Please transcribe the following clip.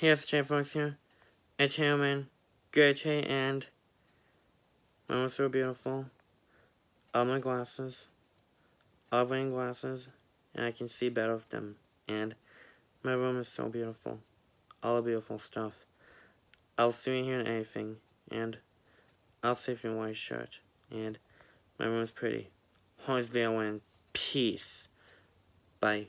Here's Jay Fox here. It's Hillman, Goethe, and my room so beautiful. All my glasses, all wearing glasses, and I can see better with them. And my room is so beautiful. All the beautiful stuff. I'll see you here in anything, and I'll sleep in a white shirt, and my room is pretty. Always be and peace. Bye.